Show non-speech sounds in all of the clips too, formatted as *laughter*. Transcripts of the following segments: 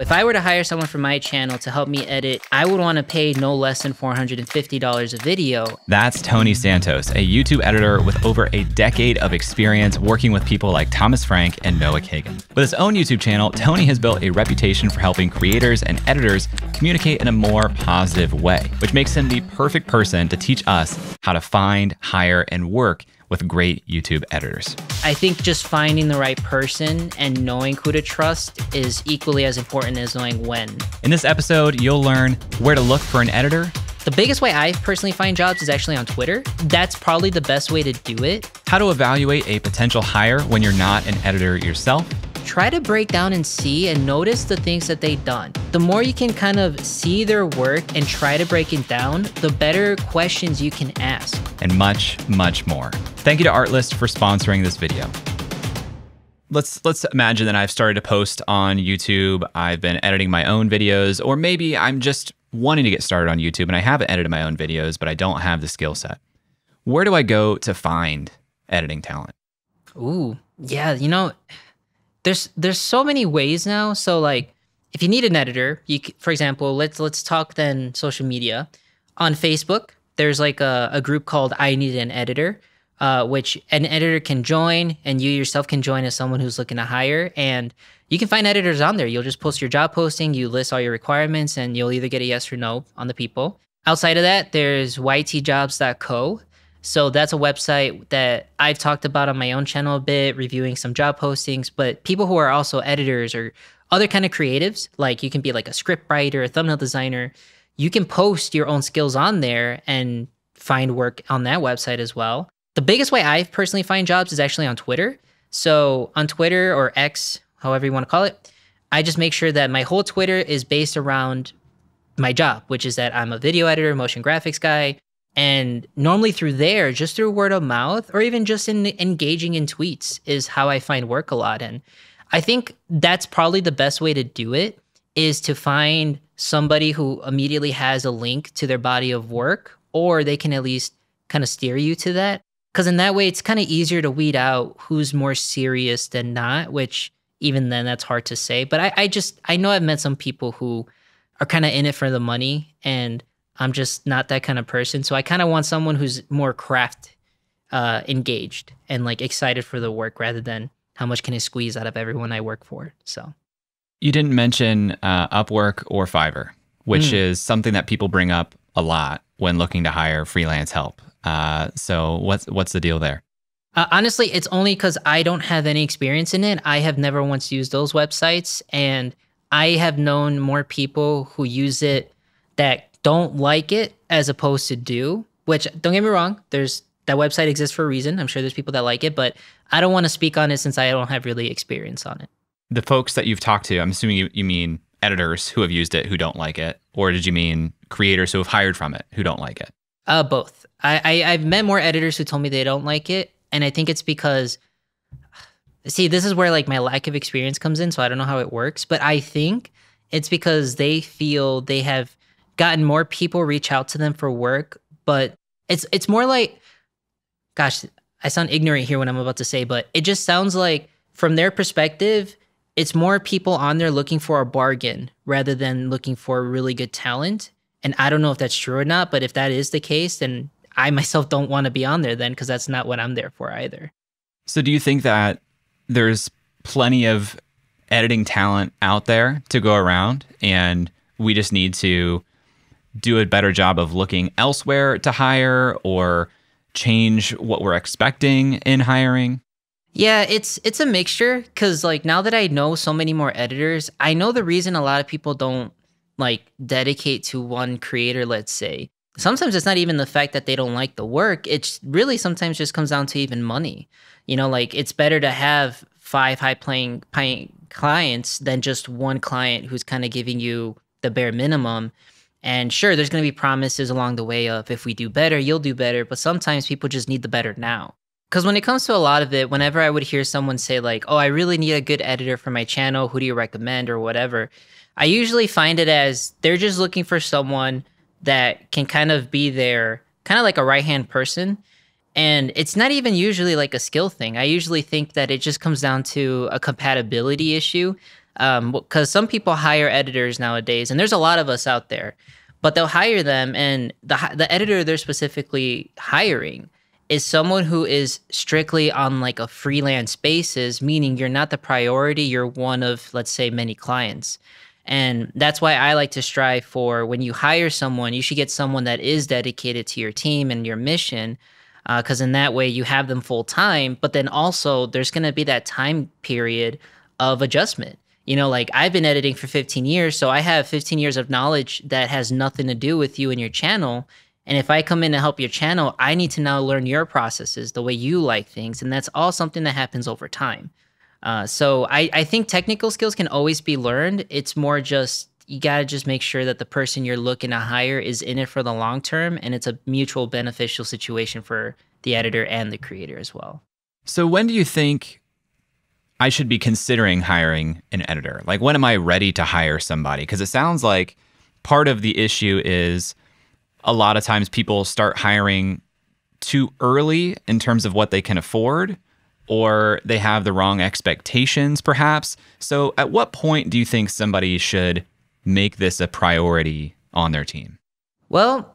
If I were to hire someone from my channel to help me edit, I would want to pay no less than $450 a video. That's Tony Santos, a YouTube editor with over a decade of experience working with people like Thomas Frank and Noah Kagan. With his own YouTube channel, Tony has built a reputation for helping creators and editors communicate in a more positive way, which makes him the perfect person to teach us how to find, hire, and work with great YouTube editors. I think just finding the right person and knowing who to trust is equally as important as knowing when. In this episode, you'll learn where to look for an editor. The biggest way I personally find jobs is actually on Twitter. That's probably the best way to do it. How to evaluate a potential hire when you're not an editor yourself try to break down and see and notice the things that they've done. The more you can kind of see their work and try to break it down, the better questions you can ask. And much, much more. Thank you to Artlist for sponsoring this video. Let's let's imagine that I've started to post on YouTube. I've been editing my own videos, or maybe I'm just wanting to get started on YouTube and I haven't edited my own videos, but I don't have the skill set. Where do I go to find editing talent? Ooh, yeah, you know, there's there's so many ways now. So like if you need an editor, you for example, let's let's talk then social media. On Facebook, there's like a, a group called I Need an Editor, uh, which an editor can join, and you yourself can join as someone who's looking to hire. And you can find editors on there. You'll just post your job posting, you list all your requirements, and you'll either get a yes or no on the people. Outside of that, there's ytjobs.co. So that's a website that I've talked about on my own channel a bit, reviewing some job postings. But people who are also editors or other kind of creatives, like you can be like a script writer, a thumbnail designer, you can post your own skills on there and find work on that website as well. The biggest way I personally find jobs is actually on Twitter. So on Twitter or X, however you want to call it, I just make sure that my whole Twitter is based around my job, which is that I'm a video editor, motion graphics guy, and normally through there, just through word of mouth or even just in engaging in tweets is how I find work a lot. And I think that's probably the best way to do it is to find somebody who immediately has a link to their body of work, or they can at least kind of steer you to that. Because in that way, it's kind of easier to weed out who's more serious than not, which even then, that's hard to say. But I, I just, I know I've met some people who are kind of in it for the money and I'm just not that kind of person. So I kind of want someone who's more craft uh, engaged and like excited for the work rather than how much can I squeeze out of everyone I work for. So you didn't mention uh, Upwork or Fiverr, which mm. is something that people bring up a lot when looking to hire freelance help. Uh, so what's what's the deal there? Uh, honestly, it's only because I don't have any experience in it. I have never once used those websites, and I have known more people who use it that don't like it as opposed to do, which don't get me wrong, there's that website exists for a reason. I'm sure there's people that like it, but I don't want to speak on it since I don't have really experience on it. The folks that you've talked to, I'm assuming you, you mean editors who have used it who don't like it, or did you mean creators who have hired from it who don't like it? Uh, both. I, I I've met more editors who told me they don't like it, and I think it's because see this is where like my lack of experience comes in so i don't know how it works but i think it's because they feel they have gotten more people reach out to them for work, but it's it's more like gosh, I sound ignorant here when I'm about to say, but it just sounds like from their perspective, it's more people on there looking for a bargain rather than looking for really good talent. And I don't know if that's true or not, but if that is the case, then I myself don't want to be on there then because that's not what I'm there for either. So do you think that there's plenty of editing talent out there to go around and we just need to do a better job of looking elsewhere to hire or change what we're expecting in hiring? Yeah, it's it's a mixture cuz like now that I know so many more editors, I know the reason a lot of people don't like dedicate to one creator, let's say. Sometimes it's not even the fact that they don't like the work. It's really sometimes just comes down to even money. You know, like it's better to have five high paying clients than just one client who's kind of giving you the bare minimum and sure, there's going to be promises along the way of if we do better, you'll do better. But sometimes people just need the better now. Because when it comes to a lot of it, whenever I would hear someone say, like, oh, I really need a good editor for my channel, who do you recommend or whatever, I usually find it as they're just looking for someone that can kind of be there, kind of like a right hand person. And it's not even usually like a skill thing. I usually think that it just comes down to a compatibility issue because um, some people hire editors nowadays, and there's a lot of us out there, but they'll hire them, and the the editor they're specifically hiring is someone who is strictly on like a freelance basis, meaning you're not the priority, you're one of let's say many clients. And that's why I like to strive for when you hire someone, you should get someone that is dedicated to your team and your mission. Because uh, in that way, you have them full time. But then also, there's going to be that time period of adjustment. You know, like I've been editing for 15 years, so I have 15 years of knowledge that has nothing to do with you and your channel. And if I come in to help your channel, I need to now learn your processes, the way you like things. And that's all something that happens over time. Uh, so I, I think technical skills can always be learned. It's more just you got to just make sure that the person you're looking to hire is in it for the long term and it's a mutual beneficial situation for the editor and the creator as well. So when do you think I should be considering hiring an editor? Like when am I ready to hire somebody? Because it sounds like part of the issue is a lot of times people start hiring too early in terms of what they can afford or they have the wrong expectations, perhaps. So, at what point do you think somebody should make this a priority on their team? Well,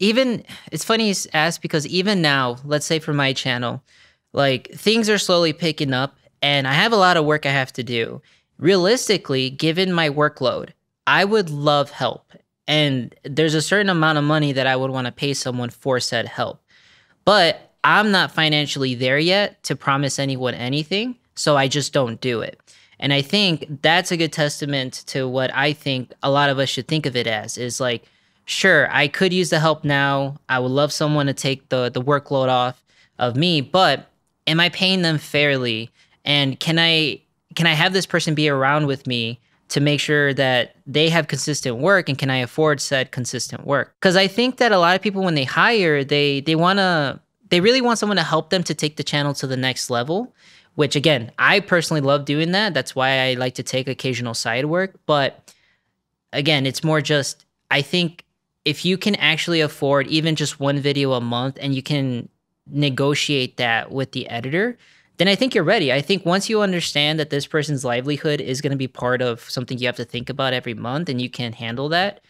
even it's funny you ask because even now, let's say for my channel, like things are slowly picking up and I have a lot of work I have to do. Realistically, given my workload, I would love help. And there's a certain amount of money that I would want to pay someone for said help. But I'm not financially there yet to promise anyone anything, so I just don't do it. And I think that's a good testament to what I think a lot of us should think of it as is like, sure, I could use the help now. I would love someone to take the the workload off of me, but am I paying them fairly? And can I can I have this person be around with me to make sure that they have consistent work and can I afford said consistent work? Cuz I think that a lot of people when they hire, they they want to they really want someone to help them to take the channel to the next level which again i personally love doing that that's why i like to take occasional side work but again it's more just i think if you can actually afford even just one video a month and you can negotiate that with the editor then i think you're ready i think once you understand that this person's livelihood is going to be part of something you have to think about every month and you can handle that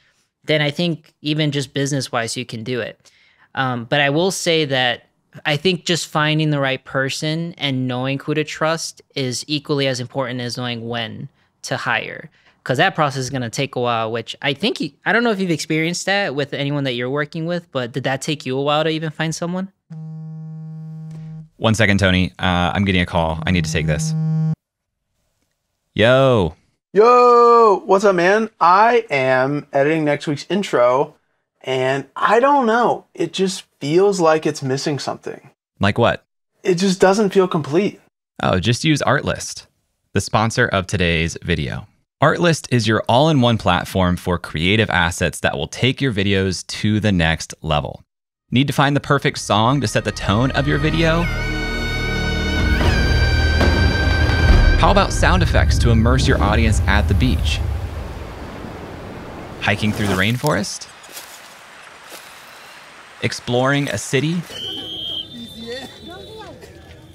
then i think even just business wise you can do it um, but I will say that I think just finding the right person and knowing who to trust is equally as important as knowing when to hire. Because that process is going to take a while, which I think, you, I don't know if you've experienced that with anyone that you're working with, but did that take you a while to even find someone? One second, Tony. Uh, I'm getting a call. I need to take this. Yo. Yo, what's up, man? I am editing next week's intro and I don't know. It just feels like it's missing something. Like what? It just doesn't feel complete. Oh, just use Artlist, the sponsor of today's video. Artlist is your all in one platform for creative assets that will take your videos to the next level. Need to find the perfect song to set the tone of your video? How about sound effects to immerse your audience at the beach? Hiking through the rainforest? exploring a city?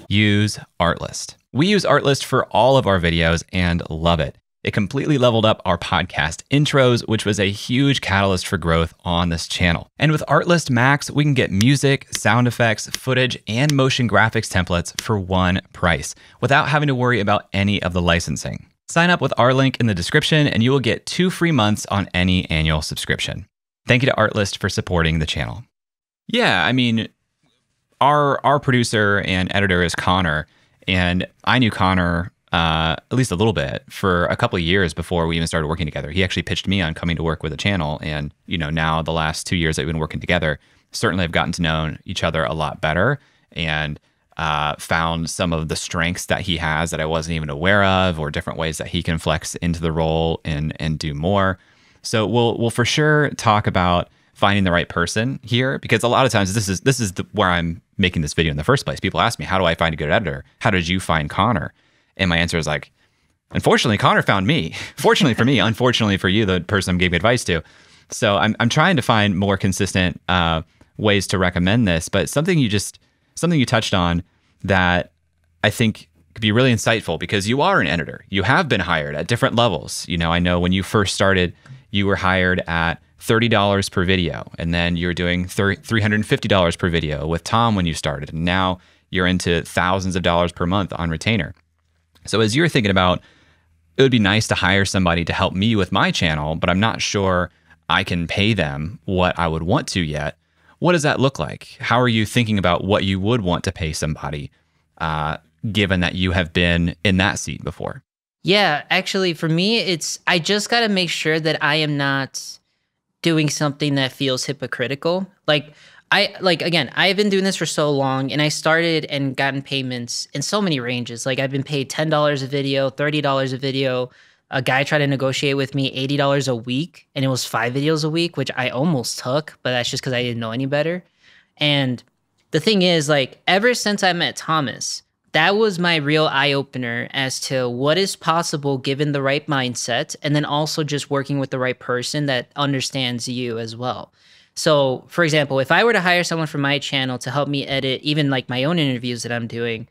Use Artlist. We use Artlist for all of our videos and love it. It completely leveled up our podcast intros, which was a huge catalyst for growth on this channel. And with Artlist Max, we can get music, sound effects, footage, and motion graphics templates for one price without having to worry about any of the licensing. Sign up with our link in the description and you will get two free months on any annual subscription. Thank you to Artlist for supporting the channel. Yeah, I mean, our our producer and editor is Connor, and I knew Connor uh, at least a little bit for a couple of years before we even started working together. He actually pitched me on coming to work with the channel, and you know now the last two years that we've been working together, certainly have gotten to know each other a lot better, and uh, found some of the strengths that he has that I wasn't even aware of, or different ways that he can flex into the role and and do more. So we'll we'll for sure talk about finding the right person here because a lot of times this is this is the, where I'm making this video in the first place. People ask me, "How do I find a good editor? How did you find Connor?" And my answer is like, "Unfortunately, Connor found me. *laughs* Fortunately for me, *laughs* unfortunately for you, the person I'm giving advice to." So I'm I'm trying to find more consistent uh, ways to recommend this, but something you just something you touched on that I think could be really insightful because you are an editor. You have been hired at different levels. You know, I know when you first started, you were hired at $30 per video, and then you were doing $350 per video with Tom when you started. And now you're into thousands of dollars per month on retainer. So as you're thinking about, it would be nice to hire somebody to help me with my channel, but I'm not sure I can pay them what I would want to yet. What does that look like? How are you thinking about what you would want to pay somebody, uh, given that you have been in that seat before? Yeah, actually, for me, it's I just got to make sure that I am not doing something that feels hypocritical. Like, I like again, I've been doing this for so long and I started and gotten payments in so many ranges. Like I've been paid $10 a video, $30 a video. A guy tried to negotiate with me $80 a week and it was 5 videos a week, which I almost took, but that's just cuz I didn't know any better. And the thing is like ever since I met Thomas, that was my real eye opener as to what is possible given the right mindset and then also just working with the right person that understands you as well. So, for example, if I were to hire someone from my channel to help me edit even like my own interviews that I'm doing,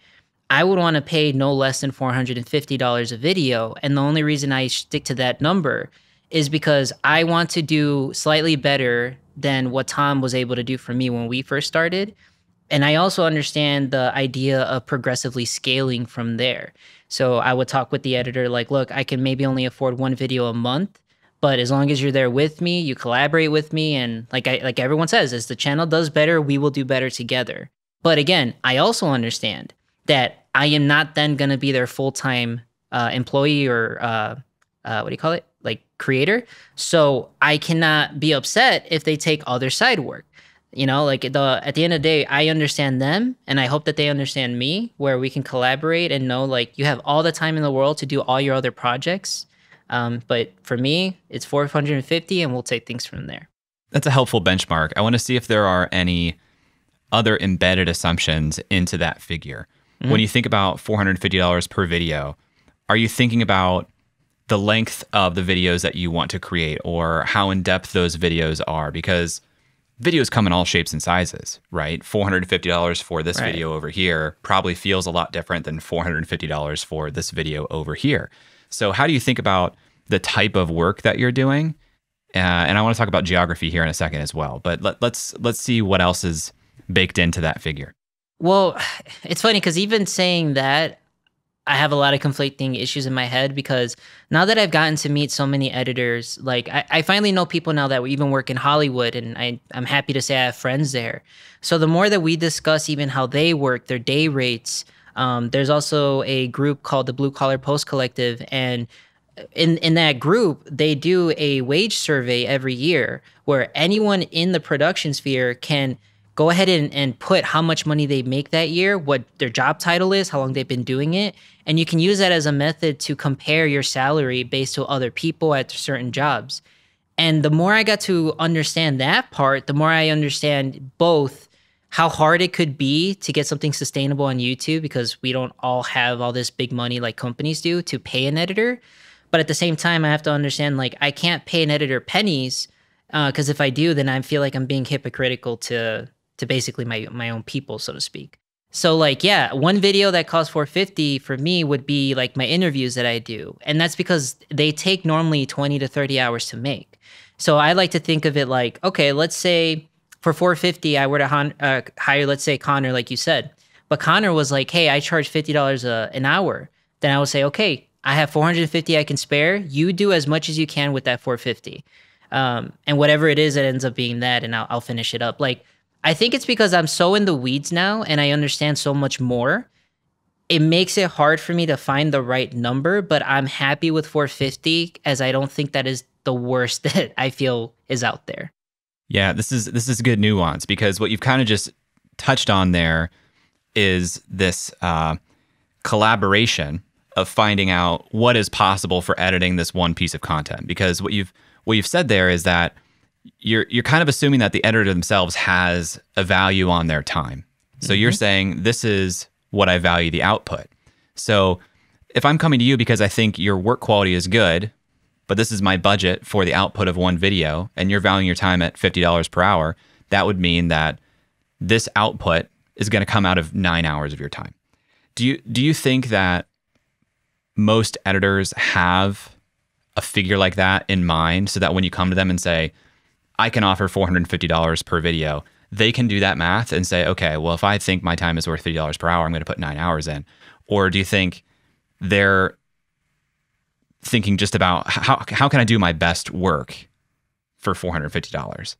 I would want to pay no less than $450 a video. And the only reason I stick to that number is because I want to do slightly better than what Tom was able to do for me when we first started. And I also understand the idea of progressively scaling from there. So I would talk with the editor like, look, I can maybe only afford one video a month but as long as you're there with me, you collaborate with me, and like I like everyone says, as the channel does better, we will do better together. But again, I also understand that I am not then going to be their full time uh, employee or uh, uh, what do you call it, like creator. So I cannot be upset if they take other side work. You know, like the at the end of the day, I understand them, and I hope that they understand me, where we can collaborate and know like you have all the time in the world to do all your other projects um, but for me, it's 450 and we'll take things from there. That's a helpful benchmark. I want to see if there are any other embedded assumptions into that figure. Mm-hmm. When you think about $450 per video, are you thinking about the length of the videos that you want to create or how in depth those videos are? Because videos come in all shapes and sizes, right? $450 for this right. video over here probably feels a lot different than $450 for this video over here. So, how do you think about the type of work that you're doing? Uh, and I want to talk about geography here in a second as well. But let, let's let's see what else is baked into that figure. Well, *sighs* it's funny because even saying that, I have a lot of conflicting issues in my head because now that I've gotten to meet so many editors, like I, I finally know people now that we even work in Hollywood, and I, I'm happy to say I have friends there. So the more that we discuss even how they work, their day rates, um, there's also a group called the Blue Collar Post Collective, and in in that group, they do a wage survey every year where anyone in the production sphere can go ahead and, and put how much money they make that year, what their job title is, how long they've been doing it. And you can use that as a method to compare your salary based to other people at certain jobs. And the more I got to understand that part, the more I understand both how hard it could be to get something sustainable on YouTube because we don't all have all this big money like companies do to pay an editor. But at the same time, I have to understand like I can't pay an editor pennies because uh, if I do, then I feel like I'm being hypocritical to to basically my my own people, so to speak. So like yeah, one video that costs 450 for me would be like my interviews that I do. And that's because they take normally 20 to 30 hours to make. So I like to think of it like okay, let's say for 450 i were to hon- uh, hire let's say connor like you said. But connor was like hey i charge $50 a, an hour. Then i would say okay i have 450 i can spare. You do as much as you can with that 450 um, and whatever it is it ends up being that and I'll, I'll finish it up. Like i think it's because i'm so in the weeds now and i understand so much more. It makes it hard for me to find the right number but i'm happy with 450 as i don't think that is the worst *laughs* that i feel is out there yeah, this is this is good nuance because what you've kind of just touched on there is this uh, collaboration of finding out what is possible for editing this one piece of content. Because what you've what you've said there is that you're you're kind of assuming that the editor themselves has a value on their time. So mm-hmm. you're saying this is what I value the output. So if I'm coming to you because I think your work quality is good, but this is my budget for the output of one video, and you're valuing your time at $50 per hour, that would mean that this output is going to come out of nine hours of your time. Do you do you think that most editors have a figure like that in mind so that when you come to them and say, I can offer $450 per video, they can do that math and say, okay, well, if I think my time is worth $50 per hour, I'm going to put nine hours in? Or do you think they're thinking just about how, how can I do my best work for $450?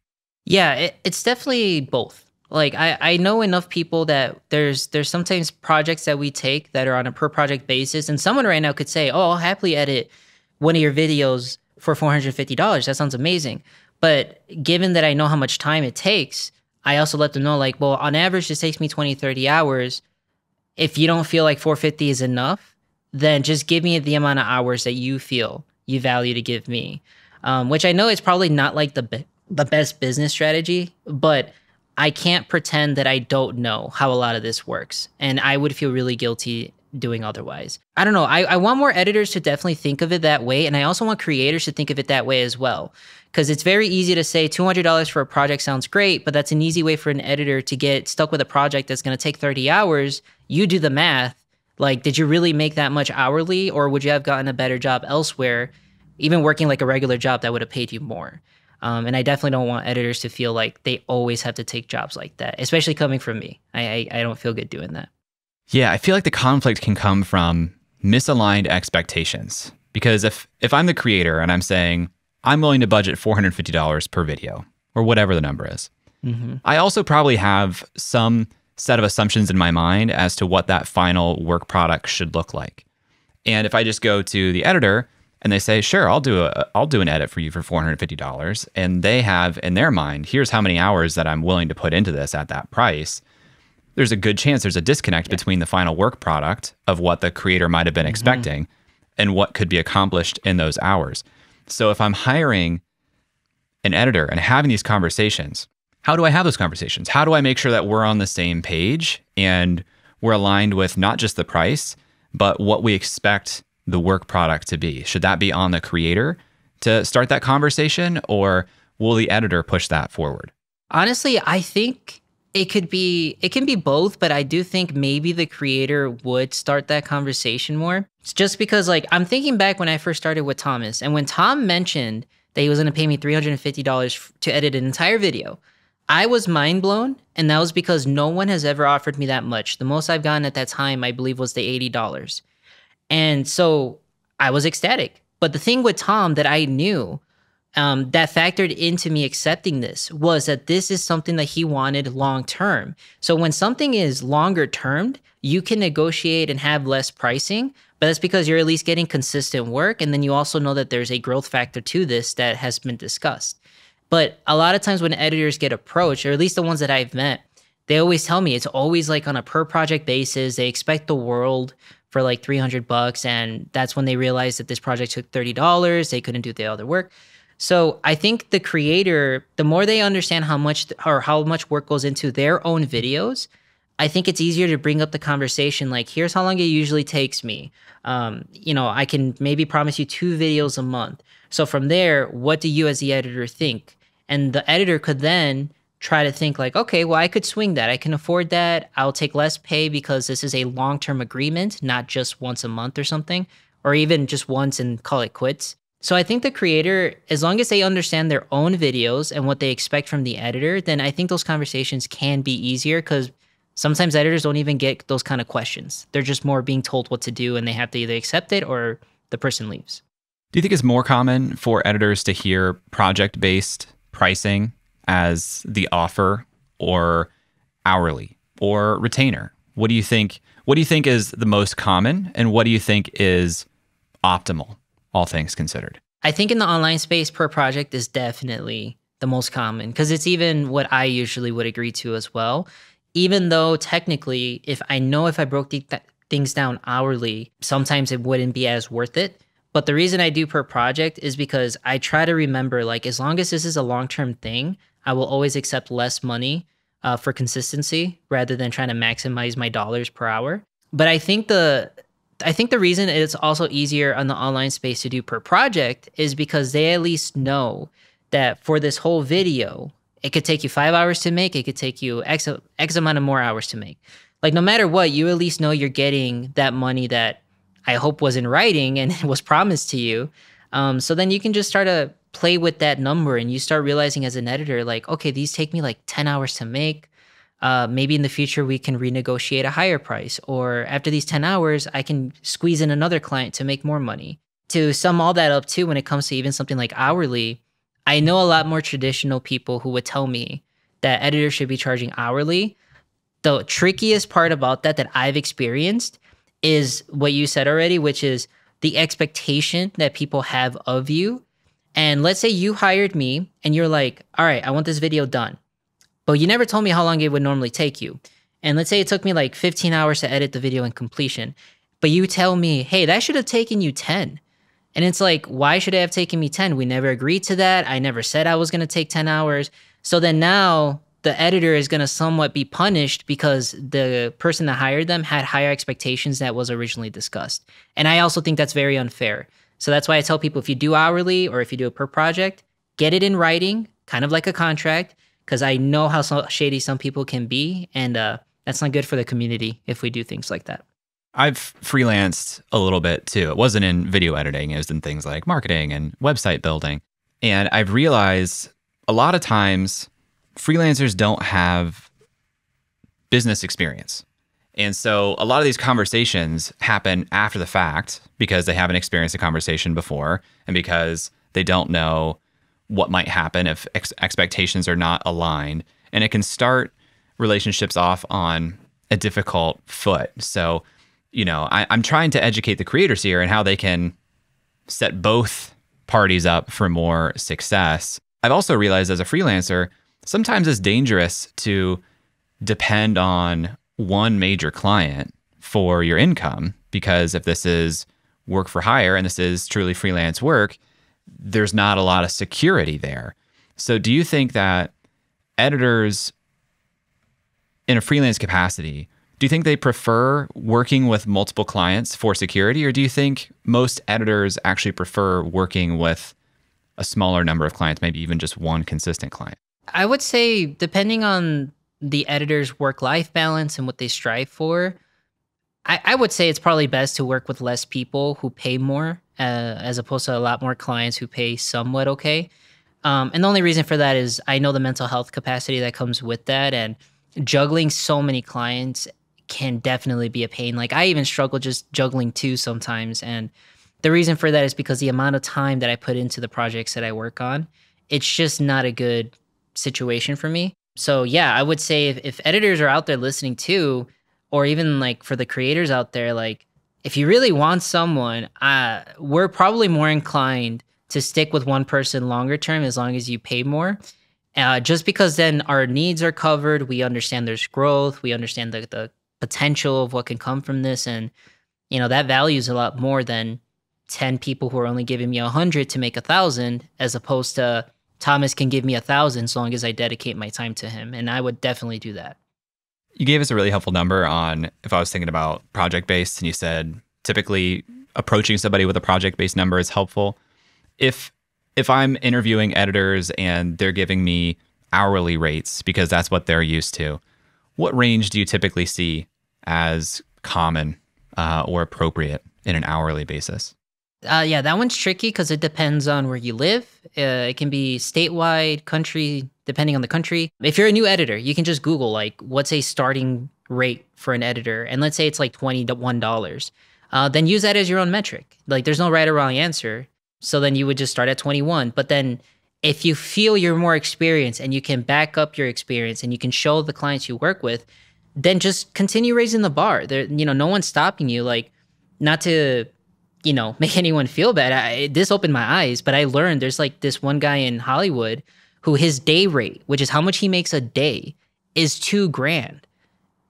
Yeah, it, it's definitely both. Like I, I know enough people that there's there's sometimes projects that we take that are on a per project basis, and someone right now could say, "Oh, I'll happily edit one of your videos for four hundred fifty dollars. That sounds amazing." But given that I know how much time it takes, I also let them know, like, well, on average, this takes me 20, 30 hours. If you don't feel like 450 is enough, then just give me the amount of hours that you feel you value to give me. Um, which I know is probably not like the be- the best business strategy, but I can't pretend that I don't know how a lot of this works. And I would feel really guilty doing otherwise. I don't know. I, I want more editors to definitely think of it that way. And I also want creators to think of it that way as well. Because it's very easy to say $200 for a project sounds great, but that's an easy way for an editor to get stuck with a project that's going to take 30 hours. You do the math. Like, did you really make that much hourly, or would you have gotten a better job elsewhere, even working like a regular job that would have paid you more? Um, and I definitely don't want editors to feel like they always have to take jobs like that, especially coming from me. I, I, I don't feel good doing that. Yeah, I feel like the conflict can come from misaligned expectations. Because if if I'm the creator and I'm saying I'm willing to budget $450 per video or whatever the number is, mm-hmm. I also probably have some set of assumptions in my mind as to what that final work product should look like. And if I just go to the editor and they say, "Sure, I'll do a I'll do an edit for you for $450." And they have in their mind, here's how many hours that I'm willing to put into this at that price. There's a good chance there's a disconnect yeah. between the final work product of what the creator might have been mm-hmm. expecting and what could be accomplished in those hours. So if I'm hiring an editor and having these conversations, how do I have those conversations? How do I make sure that we're on the same page and we're aligned with not just the price, but what we expect the work product to be? Should that be on the creator to start that conversation or will the editor push that forward? Honestly, I think it could be it can be both, but I do think maybe the creator would start that conversation more. It's just because like I'm thinking back when I first started with Thomas and when Tom mentioned that he was going to pay me $350 to edit an entire video. I was mind blown, and that was because no one has ever offered me that much. The most I've gotten at that time, I believe, was the $80. And so I was ecstatic. But the thing with Tom that I knew um, that factored into me accepting this was that this is something that he wanted long term. So when something is longer termed, you can negotiate and have less pricing, but that's because you're at least getting consistent work. And then you also know that there's a growth factor to this that has been discussed. But a lot of times when editors get approached, or at least the ones that I've met, they always tell me it's always like on a per project basis. They expect the world for like 300 bucks. And that's when they realized that this project took $30. They couldn't do the other work. So I think the creator, the more they understand how much or how much work goes into their own videos, I think it's easier to bring up the conversation. Like, here's how long it usually takes me. Um, you know, I can maybe promise you two videos a month. So from there, what do you as the editor think? And the editor could then try to think like, okay, well, I could swing that. I can afford that. I'll take less pay because this is a long-term agreement, not just once a month or something, or even just once and call it quits. So I think the creator, as long as they understand their own videos and what they expect from the editor, then I think those conversations can be easier because sometimes editors don't even get those kind of questions. They're just more being told what to do and they have to either accept it or the person leaves. Do you think it's more common for editors to hear project based pricing as the offer or hourly or retainer? What do you think? What do you think is the most common, and what do you think is optimal, all things considered? I think in the online space, per project is definitely the most common because it's even what I usually would agree to as well. Even though technically, if I know if I broke th- things down hourly, sometimes it wouldn't be as worth it. But the reason I do per project is because I try to remember like, as long as this is a long term thing, I will always accept less money uh, for consistency rather than trying to maximize my dollars per hour. But I think the I think the reason it's also easier on the online space to do per project is because they at least know that for this whole video, it could take you five hours to make. It could take you X, X amount of more hours to make. like no matter what, you at least know you're getting that money that I hope was in writing and *laughs* was promised to you. Um, so then you can just start to play with that number and you start realizing as an editor, like, okay, these take me like 10 hours to make. Uh, maybe in the future we can renegotiate a higher price, or after these 10 hours, I can squeeze in another client to make more money. To sum all that up, too, when it comes to even something like hourly, I know a lot more traditional people who would tell me that editors should be charging hourly. The trickiest part about that that I've experienced is what you said already, which is the expectation that people have of you. And let's say you hired me and you're like, all right, I want this video done. But you never told me how long it would normally take you. And let's say it took me like 15 hours to edit the video in completion. But you tell me, hey, that should have taken you 10. And it's like, why should it have taken me 10? We never agreed to that. I never said I was going to take 10 hours. So then now the editor is going to somewhat be punished because the person that hired them had higher expectations that was originally discussed. And I also think that's very unfair. So that's why I tell people if you do hourly or if you do it per project, get it in writing, kind of like a contract, because I know how shady some people can be. And uh, that's not good for the community if we do things like that. I've freelanced a little bit too. It wasn't in video editing, it was in things like marketing and website building. And I've realized a lot of times freelancers don't have business experience. And so a lot of these conversations happen after the fact because they haven't experienced a conversation before and because they don't know what might happen if ex- expectations are not aligned. And it can start relationships off on a difficult foot. So, you know, I, I'm trying to educate the creators here and how they can set both parties up for more success. I've also realized as a freelancer, sometimes it's dangerous to depend on one major client for your income because if this is work for hire and this is truly freelance work, there's not a lot of security there. So, do you think that editors in a freelance capacity, do you think they prefer working with multiple clients for security, or do you think most editors actually prefer working with a smaller number of clients, maybe even just one consistent client? I would say, depending on the editor's work life balance and what they strive for, I, I, would say it's probably best to work with less people who pay more uh, as opposed to a lot more clients who pay somewhat okay. Um, and the only reason for that is I know the mental health capacity that comes with that. And juggling so many clients can definitely be a pain. Like I even struggle just juggling two sometimes. And the reason for that is because the amount of time that I put into the projects that I work on, it's just not a good situation for me. So yeah, I would say if, if editors are out there listening too, or even like for the creators out there, like if you really want someone, uh, we're probably more inclined to stick with one person longer term as long as you pay more. Uh, just because then our needs are covered, we understand there's growth, we understand the, the potential of what can come from this, and you know that value is a lot more than ten people who are only giving me a hundred to make a thousand, as opposed to Thomas can give me a thousand as long as I dedicate my time to him. And I would definitely do that. You gave us a really helpful number on if I was thinking about project based, and you said typically approaching somebody with a project based number is helpful. If if I'm interviewing editors and they're giving me hourly rates because that's what they're used to, what range do you typically see as common uh, or appropriate in an hourly basis? Uh, yeah, that one's tricky because it depends on where you live. Uh, it can be statewide, country, depending on the country. If you're a new editor, you can just Google like what's a starting rate for an editor, and let's say it's like twenty one dollars. Uh, then use that as your own metric. Like there's no right or wrong answer. So then you would just start at twenty one. But then if you feel you're more experienced and you can back up your experience and you can show the clients you work with, then just continue raising the bar. There, you know, no one's stopping you. Like not to you know, *laughs* make anyone feel bad. I, this opened my eyes, but I learned there's like this one guy in Hollywood who his day rate, which is how much he makes a day, is two grand.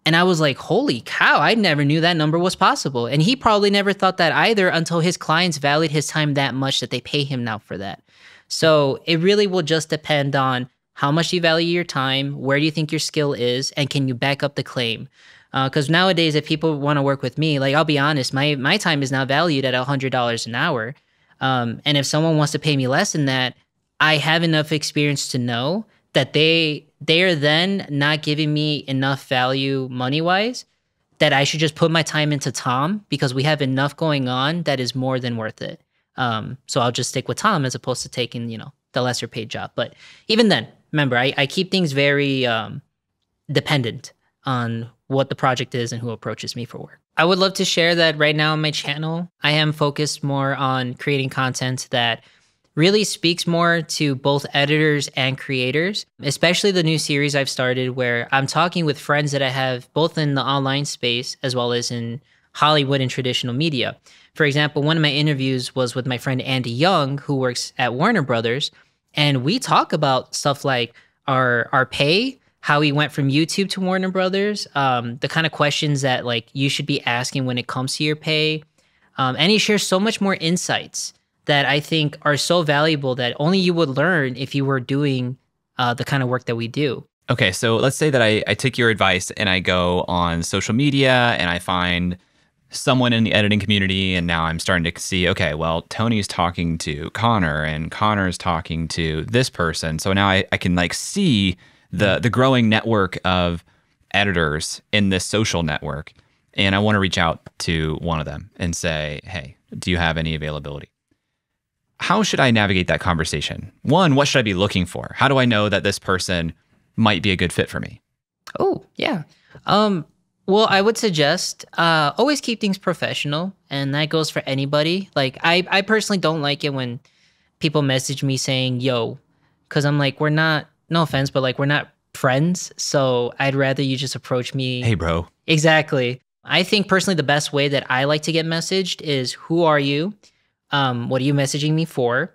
And I was like, holy cow, I never knew that number was possible. And he probably never thought that either until his clients valued his time that much that they pay him now for that. So it really will just depend on how much you value your time, where do you think your skill is, and can you back up the claim? Because uh, nowadays, if people want to work with me, like I'll be honest, my my time is now valued at hundred dollars an hour, um, and if someone wants to pay me less than that, I have enough experience to know that they they are then not giving me enough value money wise that I should just put my time into Tom because we have enough going on that is more than worth it. Um, so I'll just stick with Tom as opposed to taking, you know, the lesser paid job. But even then, remember, I, I keep things very um, dependent on what the project is and who approaches me for work. I would love to share that right now on my channel. I am focused more on creating content that really speaks more to both editors and creators, especially the new series I've started where I'm talking with friends that I have both in the online space as well as in Hollywood and traditional media. For example, one of my interviews was with my friend Andy Young, who works at Warner Brothers, and we talk about stuff like our our pay, how he went from YouTube to Warner Brothers, um, the kind of questions that like you should be asking when it comes to your pay, um, and he shares so much more insights that I think are so valuable that only you would learn if you were doing uh, the kind of work that we do. Okay, so let's say that I, I take your advice and I go on social media and I find someone in the editing community, and now I'm starting to see, okay, well, Tony's talking to Connor and Connor's talking to this person. So now I, I can like see the the growing network of editors in this social network. And I want to reach out to one of them and say, hey, do you have any availability? how should I navigate that conversation? One, what should I be looking for? How do I know that this person might be a good fit for me? Oh, yeah. Um, well, I would suggest uh, always keep things professional, and that goes for anybody. Like, I, I personally don't like it when people message me saying "yo," because I'm like, we're not. No offense, but like, we're not friends. So I'd rather you just approach me. Hey, bro. Exactly. I think personally, the best way that I like to get messaged is, "Who are you?" um, what are you messaging me for?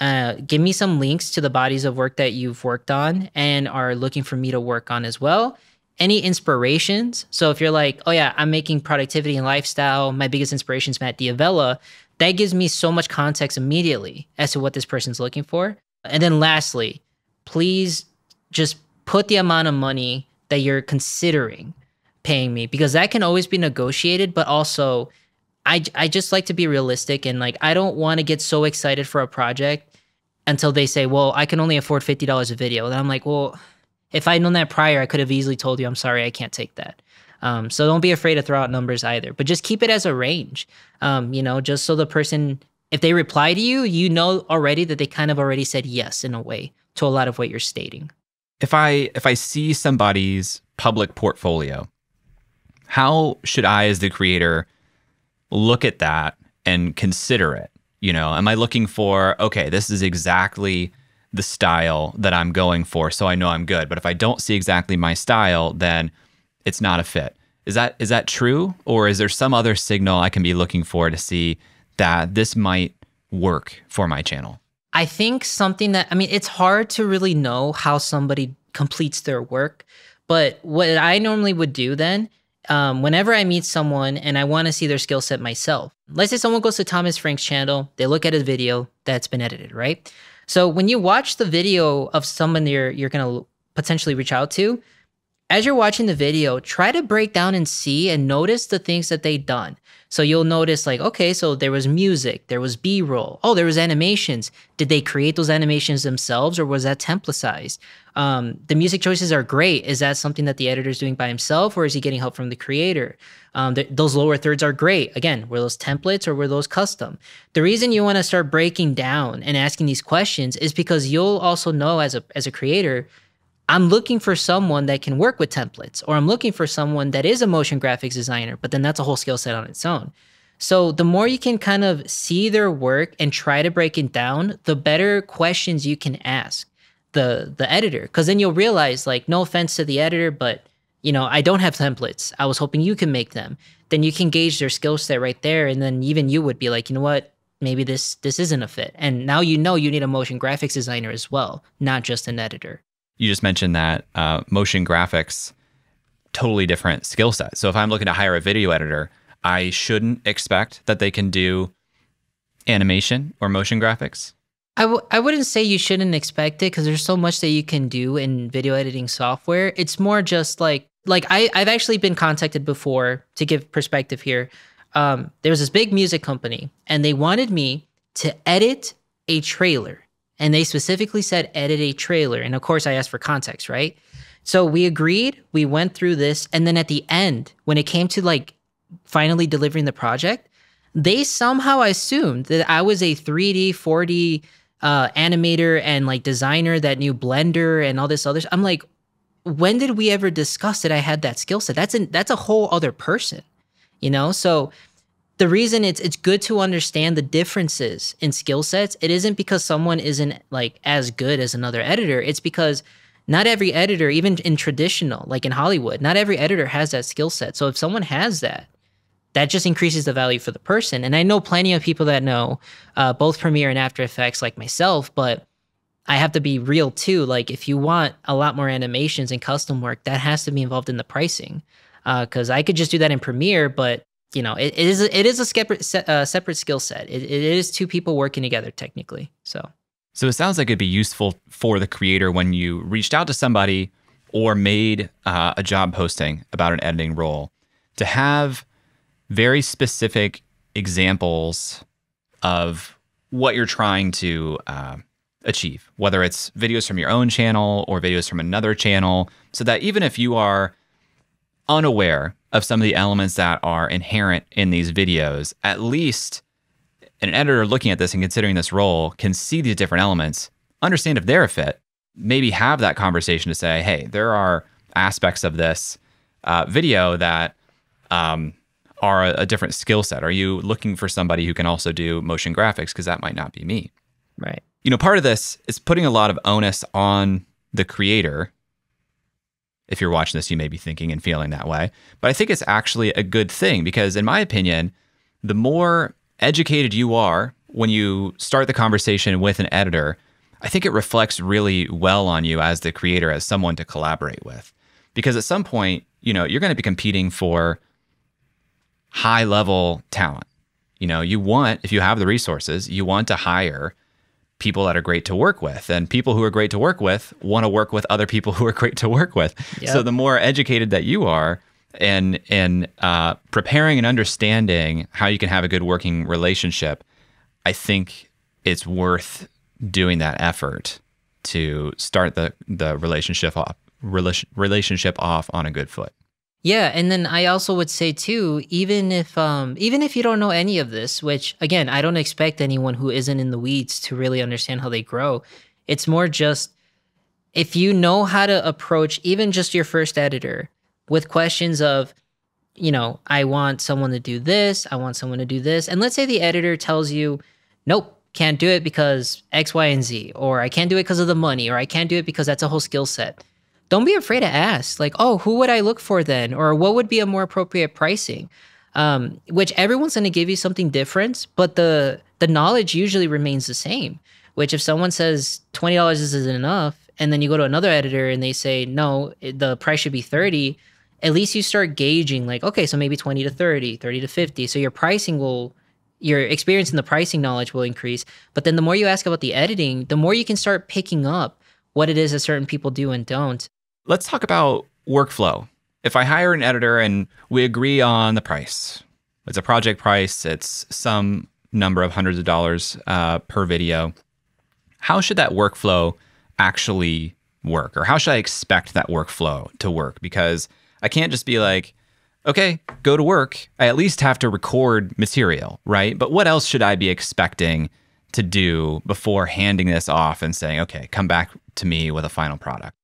Uh, give me some links to the bodies of work that you've worked on and are looking for me to work on as well. Any inspirations? So if you're like, oh yeah, I'm making productivity and lifestyle, my biggest inspiration is Matt D'Avella, that gives me so much context immediately as to what this person's looking for. And then lastly, please just put the amount of money that you're considering paying me because that can always be negotiated, but also I, I just like to be realistic and like I don't want to get so excited for a project until they say, well, I can only afford fifty dollars a video. And I'm like, well, if I'd known that prior, I could have easily told you, I'm sorry, I can't take that. Um, so don't be afraid to throw out numbers either, but just keep it as a range. Um, you know, just so the person, if they reply to you, you know already that they kind of already said yes in a way to a lot of what you're stating. If I if I see somebody's public portfolio, how should I, as the creator, look at that and consider it. You know, am I looking for, okay, this is exactly the style that I'm going for, so I know I'm good. But if I don't see exactly my style, then it's not a fit. Is that is that true? Or is there some other signal I can be looking for to see that this might work for my channel? I think something that I mean, it's hard to really know how somebody completes their work. But what I normally would do then um, whenever I meet someone and I want to see their skill set myself, let's say someone goes to Thomas Frank's channel, they look at his video that's been edited, right? So when you watch the video of someone you're you're gonna potentially reach out to, as you're watching the video, try to break down and see and notice the things that they've done. So you'll notice like, okay, so there was music, there was B-roll, oh, there was animations. Did they create those animations themselves or was that templatized? Um, the music choices are great. Is that something that the editor is doing by himself or is he getting help from the creator? Um, th- those lower thirds are great. Again, were those templates or were those custom? The reason you want to start breaking down and asking these questions is because you'll also know as a as a creator I'm looking for someone that can work with templates, or I'm looking for someone that is a motion graphics designer, but then that's a whole skill set on its own. So the more you can kind of see their work and try to break it down, the better questions you can ask the the editor. Because then you'll realize, like, no offense to the editor, but you know, I don't have templates. I was hoping you can make them. Then you can gauge their skill set right there, and then even you would be like, you know what, maybe this this isn't a fit. And now you know you need a motion graphics designer as well, not just an editor you just mentioned that uh, motion graphics, totally different skill set. So if I'm looking to hire a video editor, I shouldn't expect that they can do animation or motion graphics. I w- I wouldn't say you shouldn't expect it because there's so much that you can do in video editing software. It's more just like like I I've actually been contacted before to give perspective here. Um, there was this big music company and they wanted me to edit a trailer and they specifically said edit a trailer. And of course, I asked for context, right? So we agreed, we went through this, and then at the end, when it came to like finally delivering the project, they somehow assumed that I was a 3D, 4D uh, animator and like designer that knew Blender and all this other. I'm like, when did we ever discuss that I had that skill set? That's an that's a whole other person, you know. So the reason it's it's good to understand the differences in skill sets. It isn't because someone isn't like as good as another editor. It's because not every editor, even in traditional, like in Hollywood, not every editor has that skill set. So if someone has that, that just increases the value for the person. And I know plenty of people that know uh, both Premiere and After Effects, like myself, but I have to be real too. Like, if you want a lot more animations and custom work, that has to be involved in the pricing. Because uh, I could just do that in Premiere, but you know, it, it is it is a separate uh, separate skill set. It, it is two people working together technically. So, so it sounds like it'd be useful for the creator when you reached out to somebody or made uh, a job posting about an editing role to have very specific examples of what you're trying to uh, achieve, whether it's videos from your own channel or videos from another channel, so that even if you are unaware of some of the elements that are inherent in these videos, at least an editor looking at this and considering this role can see these different elements, understand if they're a fit, maybe have that conversation to say, hey, there are aspects of this uh, video that um, are a, a different skill set? Are you looking for somebody who can also do motion graphics? Because that might not be me. Right. You know, part of this is putting a lot of onus on the creator. If you're watching this, you may be thinking and feeling that way. But I think it's actually a good thing because, in my opinion, the more educated you are when you start the conversation with an editor, I think it reflects really well on you as the creator, as someone to collaborate with. Because at some point, you know, you're going to be competing for high level talent. You know, you want, if you have the resources, you want to hire people that are great to work with. And people who are great to work with want to work with other people *laughs* who are great to work with. Yep. So the more educated that you are in, in uh, preparing and understanding how you can have a good working relationship, I think it's worth doing that effort to start the, the relationship off, relationship off on a good foot. Yeah, and then I also would say too, even if um even if you don't know any of this, which again, I don't expect anyone who isn't in the weeds to really understand how they grow. It's more just if you know how to approach even just your first editor with questions of you know, I want someone to do this, I want someone to do this. And let's say the editor tells you, "Nope, can't do it because X, Y, and Z," or "I can't do it because of the money," or "I can't do it because that's a whole skill set." Don't be afraid to ask like oh who would i look for then? Or what would be a more appropriate pricing? Um, which everyone's going to give you something different but the the knowledge usually remains the same which if someone says $20 isn't enough and then you go to another editor and they say no the price should be 30 at least you start gauging like okay so maybe 20 to 30 30 to 50 so your pricing will your experience in the pricing knowledge will increase but then the more you ask about the editing the more you can start picking up what it is that certain people do and don't Let's talk about workflow. If I hire an editor and we agree on the price, it's a project price, it's some number of hundreds of dollars uh, per video. How should that workflow actually work? Or how should I expect that workflow to work? Because I can't just be like, okay, go to work. I at least have to record material, right? But what else should I be expecting to do before handing this off and saying, okay, come back to me with a final product?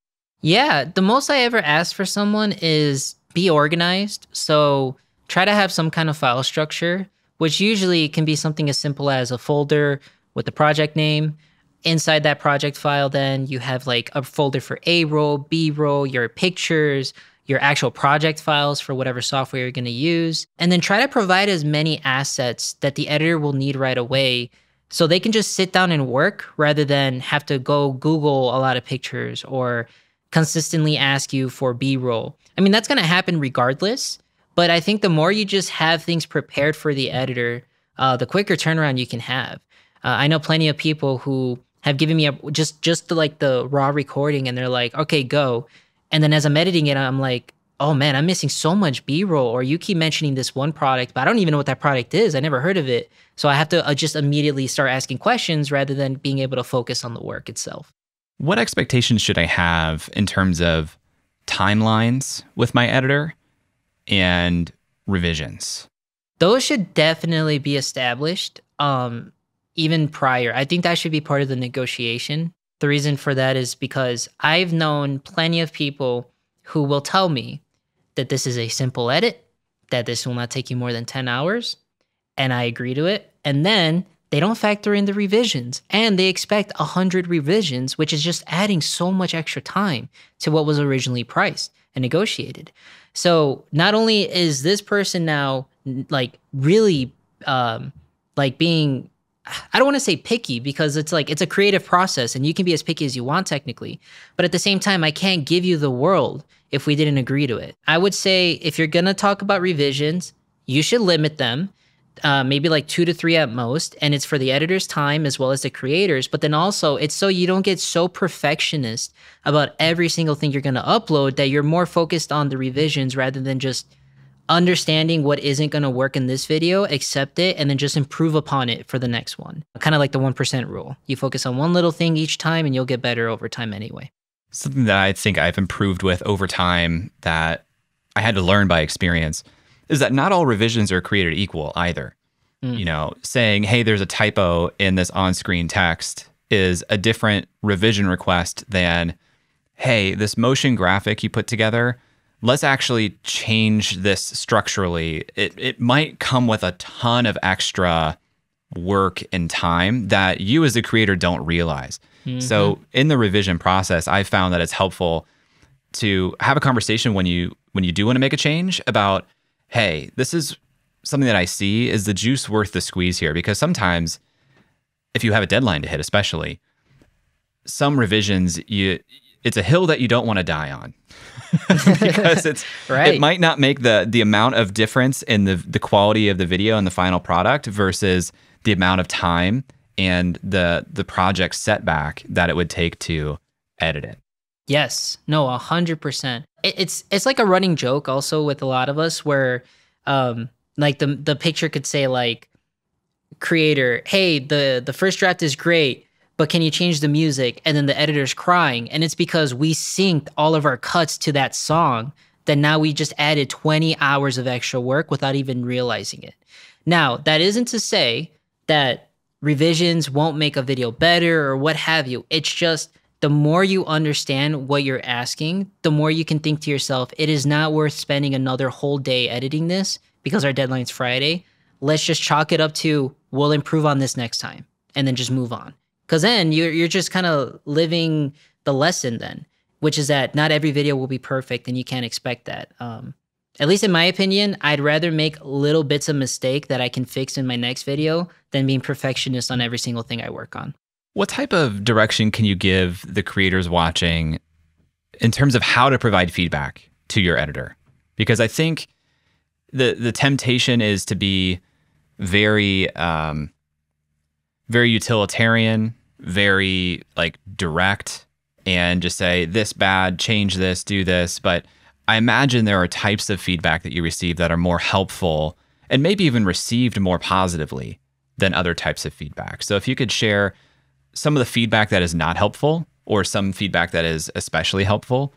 Yeah, the most I ever ask for someone is be organized. So try to have some kind of file structure, which usually can be something as simple as a folder with the project name. Inside that project file, then you have like a folder for A roll, B roll, your pictures, your actual project files for whatever software you're going to use. And then try to provide as many assets that the editor will need right away so they can just sit down and work rather than have to go Google a lot of pictures or consistently ask you for B roll. I mean, that's going to happen regardless. But I think the more you just have things prepared for the editor, uh, the quicker turnaround you can have. Uh, I know plenty of people who have given me a, just just the, like the raw recording, and they're like, "Okay, go." And then as I'm editing it, I'm like, "Oh man, I'm missing so much B-roll." Or you keep mentioning this one product, but I don't even know what that product is. I never heard of it, so I have to uh, just immediately start asking questions rather than being able to focus on the work itself. What expectations should I have in terms of timelines with my editor and revisions. Those should definitely be established um, even prior. I think that should be part of the negotiation. The reason for that is because I've known plenty of people who will tell me that this is a simple edit, that this will not take you more than 10 hours, and I agree to it. And then they don't factor in the revisions and they expect 100 revisions, which is just adding so much extra time to what was originally priced and negotiated. So not only is this person now like really um, like being I don't want to say picky because it's like it's a creative process and you can be as picky as you want technically. But at the same time, I can't give you the world if we didn't agree to it. I would say if you're going to talk about revisions, you should limit them uh, maybe like two to three at most. And it's for the editor's time as well as the creators. But then also, it's so you don't get so perfectionist about every single thing you're going to upload that you're more focused on the revisions rather than just understanding what isn't going to work in this video, accept it, and then just improve upon it for the next one. Kind of like the 1% rule. You focus on one little thing each time and you'll get better over time anyway. Something that I think I've improved with over time that I had to learn by experience is that not all revisions are created equal either. Mm. You know, saying, hey, there's a typo in this on screen text is a different revision request than, hey, this motion graphic you put together, let's actually change this structurally. It, it might come with a ton of extra work and time that you as a creator don't realize. Mm-hmm. So in the revision process, I found that it's helpful to have a conversation when you when you do want to make a change about hey, this is something that I see. Is the juice worth the squeeze here? Because sometimes, if you have a deadline to hit, especially, some revisions you it's a hill that you don't want to die on *laughs* because it's *laughs* right. it might not make the the amount of difference in the the quality of the video and the final product versus the amount of time and the the project setback that it would take to edit it. Yes. No, a hundred percent. It's it's like a running joke also with a lot of us where um like the the picture could say like creator, hey, the the first draft is great, but can you change the music? And then the editor's crying. And it's because we synced all of our cuts to that song that now we just added 20 hours of extra work without even realizing it. Now, that isn't to say that revisions won't make a video better or what have you. It's just the more you understand what you're asking, the more you can think to yourself, it is not worth spending another whole day editing this because our deadline's Friday. Let's just chalk it up to we'll improve on this next time and then just move on. Cause then you're you're just kind of living the lesson then, which is that not every video will be perfect and you can't expect that. Um, at least in my opinion, I'd rather make little bits of mistake that I can fix in my next video than being perfectionist on every single thing I work on. What type of direction can you give the creators watching in terms of how to provide feedback to your editor? Because I think the the temptation is to be very um, very utilitarian, very like direct, and just say this bad, change this, do this. But I imagine there are types of feedback that you receive that are more helpful and maybe even received more positively than other types of feedback. So if you could share some of the feedback that is not helpful or some feedback that is especially helpful,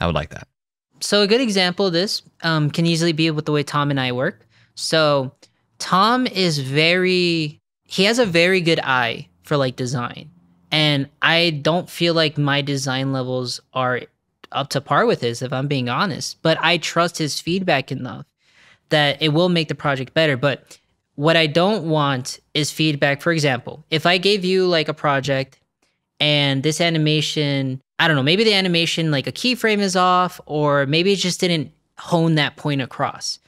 I would like that. So, a good example of this um, can easily be with the way Tom and I work. So, Tom is very, he has a very good eye for like design. And I don't feel like my design levels are up to par with his, if I'm being honest. But I trust his feedback enough that it will make the project better. But what I don't want is feedback. For example, if I gave you like a project and this animation, I don't know, maybe the animation, like a keyframe is off, or maybe it just didn't hone that point across.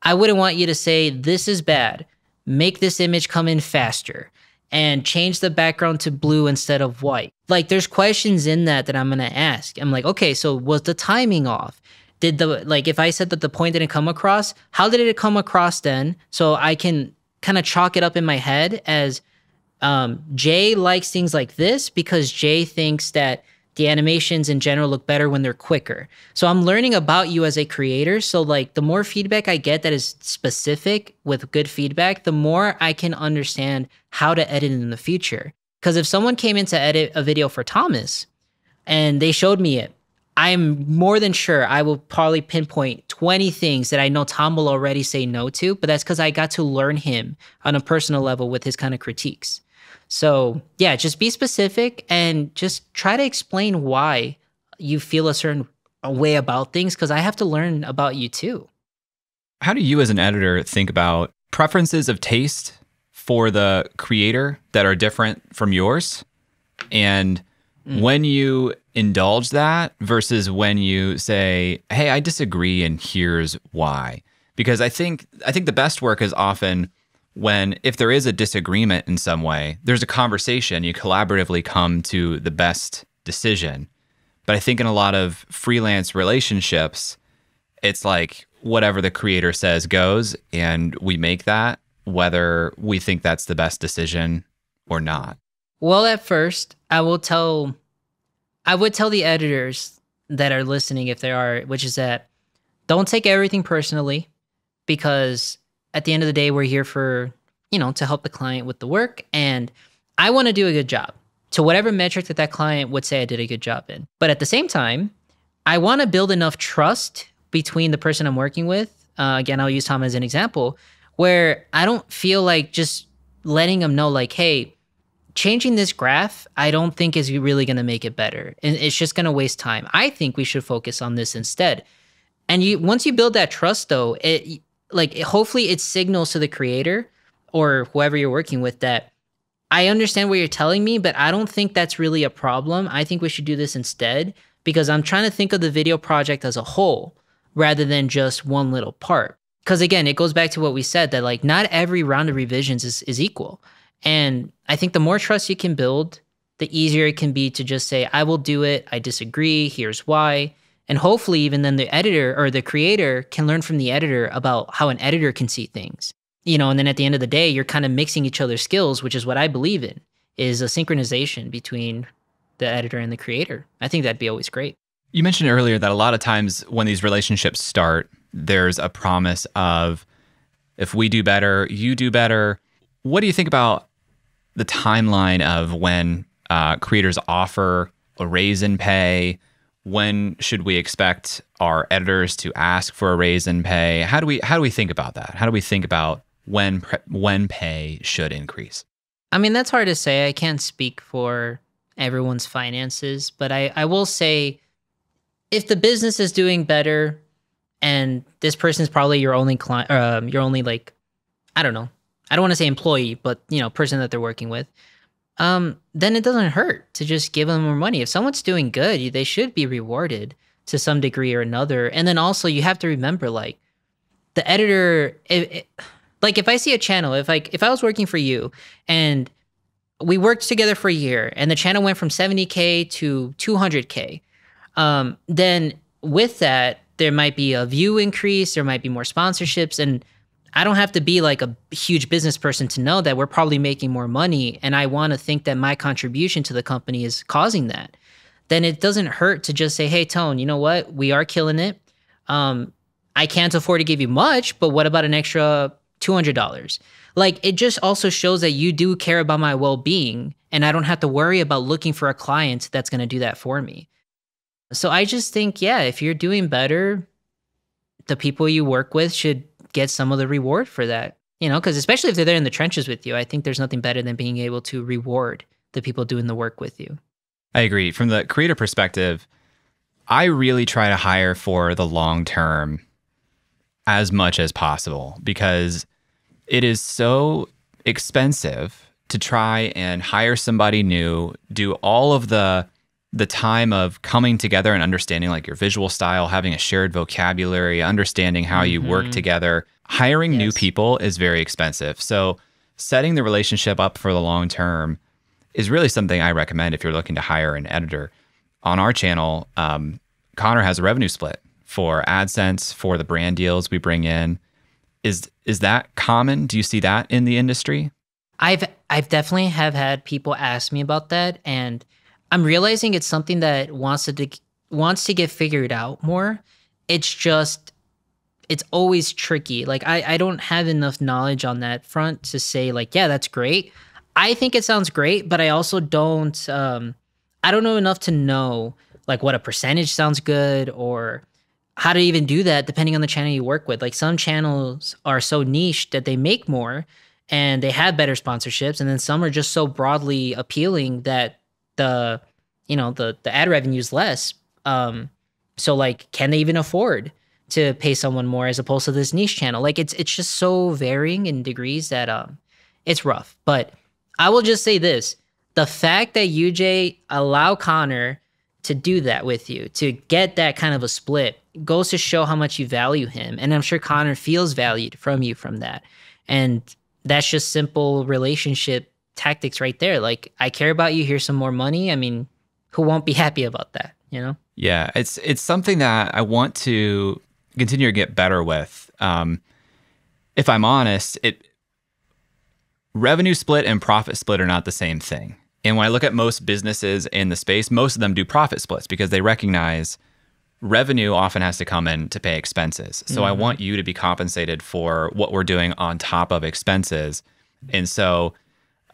I wouldn't want you to say, This is bad. Make this image come in faster and change the background to blue instead of white. Like, there's questions in that that I'm gonna ask. I'm like, okay, so was the timing off? Did the, like, if I said that the point didn't come across, how did it come across then? So I can kind of chalk it up in my head as um, Jay likes things like this because Jay thinks that the animations in general look better when they're quicker. So I'm learning about you as a creator. So like the more feedback I get that is specific with good feedback, the more I can understand how to edit in the future. Because if someone came in to edit a video for Thomas and they showed me it, I'm more than sure I will probably pinpoint 20 things that I know Tom will already say no to, but that's because I got to learn him on a personal level with his kind of critiques. So, yeah, just be specific and just try to explain why you feel a certain way about things because I have to learn about you too. How do you, as an editor, think about preferences of taste for the creator that are different from yours? And mm. when you indulge that versus when you say, "Hey, I disagree and here's why." Because I think I think the best work is often when if there is a disagreement in some way, there's a conversation, you collaboratively come to the best decision. But I think in a lot of freelance relationships, it's like whatever the creator says goes and we make that whether we think that's the best decision or not. Well, at first, I will tell I would tell the editors that are listening, if there are, which is that don't take everything personally because at the end of the day, we're here for, you know, to help the client with the work. And I want to do a good job to whatever metric that that client would say I did a good job in. But at the same time, I want to build enough trust between the person I'm working with. Uh, again, I'll use Tom as an example where I don't feel like just letting them know, like, hey, changing this graph, I don't think is really going to make it better. And it's just going to waste time. I think we should focus on this instead. And you once you build that trust though, it like hopefully it signals to the creator or whoever you're working with that I understand what you're telling me, but I don't think that's really a problem. I think we should do this instead because I'm trying to think of the video project as a whole rather than just one little part. Because again, it goes back to what we said that like not every round of revisions is, is equal. And I think the more trust you can build, the easier it can be to just say, I will do it. I disagree. Here's why. And hopefully, even then, the editor or the creator can learn from the editor about how an editor can see things. You know, and then at the end of the day, you're kind of mixing each other's skills, which is what I believe in, is a synchronization between the editor and the creator. I think that'd be always great. You mentioned earlier that a lot of times when these relationships start, there's a promise of if we do better, you do better. What do you think about the timeline of when uh, creators offer a raise in pay. When should we expect our editors to ask for a raise in pay? How do we how do we think about that? How do we think about when when pay should increase? I mean, that's hard to say. I can't speak for everyone's finances, but I, I will say if the business is doing better and this person is probably your only client, um, your only like, I don't know, I don't want to say employee, but you know, person that they're working with, um, then it doesn't hurt to just give them more money. If someone's doing good, they should be rewarded to some degree or another. And then also you have to remember like the editor it, it, like if I see a channel, if like if I was working for you and we worked together for a year and the channel went from 70k to 200k, um, then with that there might be a view increase, there might be more sponsorships and I don't have to be like a huge business person to know that we're probably making more money and I want to think that my contribution to the company is causing that. Then it doesn't hurt to just say, "Hey Tone, you know what? We are killing it. Um, I can't afford to give you much, but what about an extra $200?" Like it just also shows that you do care about my well-being and I don't have to worry about looking for a client that's going to do that for me. So I just think, yeah, if you're doing better, the people you work with should get some of the reward for that. You know, because especially if they're there in the trenches with you, I think there's nothing better than being able to reward the people doing the work with you. I agree. From the creator perspective, I really try to hire for the long term as much as possible because it is so expensive to try and hire somebody new, do all of the the time of coming together and understanding like your visual style, having a shared vocabulary, understanding how mm-hmm. you work mm-hmm. together. Hiring yes. new people is very expensive. So, setting the relationship up for the long term is really something I recommend if you're looking to hire an editor. On our channel, um, Connor has a revenue split for AdSense for the brand deals we bring in. Is is that common? Do you see that in the industry? I've I've definitely have had people ask me about that and I'm realizing it's something that wants to wants to get figured out more. It's just it's always tricky. Like I I don't have enough knowledge on that front to say like yeah, that's great. I think it sounds great, but I also don't um I don't know enough to know like what a percentage sounds good or how to even do that depending on the channel you work with. Like some channels are so niche that they make more and they have better sponsorships and then some are just so broadly appealing that the you know the the ad revenue is less um so like can they even afford to pay someone more as opposed to this niche channel? Like it's it's just so varying in degrees that um it's rough. But i will just say this the fact that uj allow connor to do that with you to get that kind of a split goes to show how much you value him and i'm sure connor feels valued from you from that. And that's just simple relationship tactics right there. Like, I care about you. Here's some more money. I mean, who won't be *laughs* happy about that? You know? Yeah, it's it's something that I want to continue to get better with. Um, if I'm honest, it revenue split and profit split are not the same thing. And when I look at most businesses in the space, most of them do profit splits because they recognize revenue often has to come in to pay expenses. So mm-hmm. I want you to be compensated for what we're doing on top of expenses. And so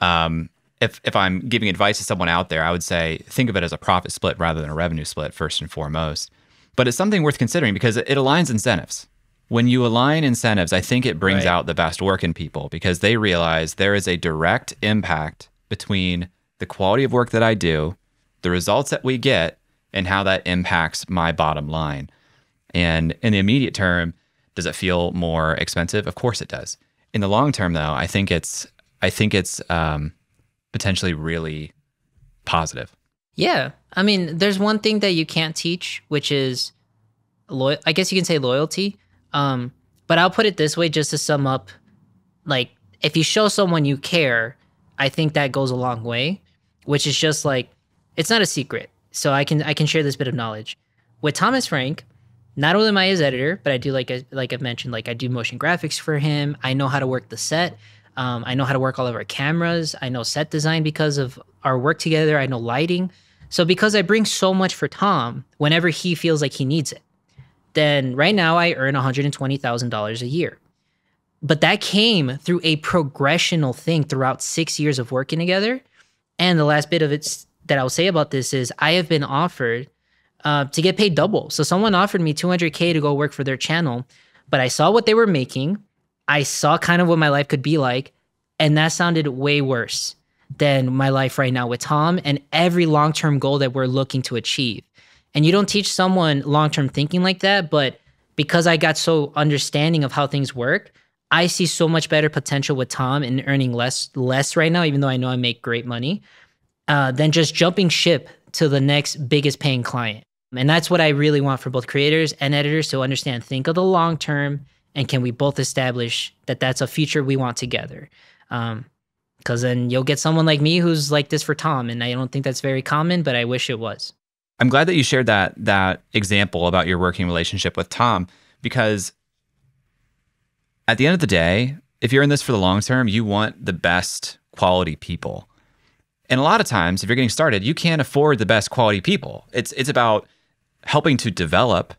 um, if if I'm giving advice to someone out there, I would say think of it as a profit split rather than a revenue split first and foremost. But it's something worth considering because it, aligns incentives. When you align incentives, I think it brings right. out the best work in people because they realize there is a direct impact between the quality of work that I do, the results that we get, and how that impacts my bottom line. And in the immediate term, does it feel more expensive? Of course it does. In the long term, though, I think it's I think it's um, potentially really positive. Yeah, I mean, there's one thing that you can't teach, which is loyal. I guess you can say loyalty. Um, but I'll put it this way, just to sum up: like, if you show someone you care, I think that goes a long way. Which is just like, it's not a secret, so I can I can share this bit of knowledge with Thomas Frank. Not only am I his editor, but I do like like I've mentioned, like I do motion graphics for him. I know how to work the set. Um, I know how to work all of our cameras. I know set design because of our work together. I know lighting. So because I bring so much for Tom whenever he feels like he needs it, then right now I earn $120,000 a year. But that came through a progressional thing throughout six years of working together. And the last bit of it that I'll say about this is I have been offered uh, to get paid double. So someone offered me 200K to go work for their channel, but I saw what they were making. I saw kind of what my life could be like, and that sounded way worse than my life right now with Tom and every long term goal that we're looking to achieve. And you don't teach someone long term thinking like that, but because I got so understanding of how things work, I see so much better potential with Tom in earning less less right now, even though I know I make great money, uh, than just jumping ship to the next biggest paying client. And that's what I really want for both creators and editors to understand. Think of the long term and can we both establish that that's a future we want together? Um because then you'll get someone like me who's like this for tom and i don't think that's very common but i wish it was. I'm glad that you shared that that example about your working relationship with tom because at the end of the day if you're in this for the long term you want the best quality people. And a lot of times if you're getting started you can't afford the best quality people. It's it's about helping to develop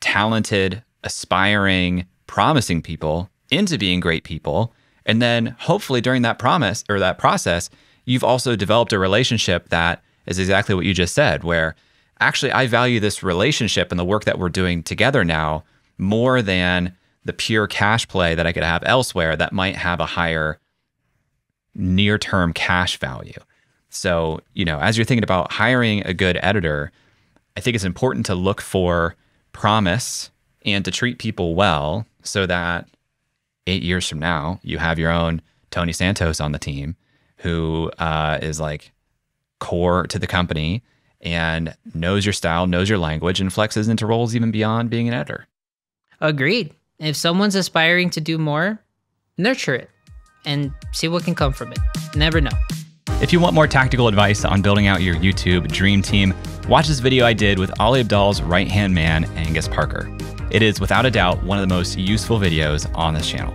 talented aspiring, promising people into being great people. And then hopefully during that promise or that process, you've also developed a relationship that is exactly what you just said, where actually I value this relationship and the work that we're doing together now more than the pure cash play that I could have elsewhere that might have a higher near term cash value. So, you know, as you're thinking about hiring a good editor, I think it's important to look for promise and to treat people well so that eight years from now, you have your own Tony Santos on the team who uh, is like core to the company and knows your style, knows your language, and flexes into roles even beyond being an editor. Agreed. If someone's aspiring to do more, nurture it and see what can come from it. Never know. If you want more tactical advice on building out your YouTube dream team, watch this video I did with Ali Abdaal's right hand man, Angus Parker. It is without a doubt one of the most useful videos on this channel.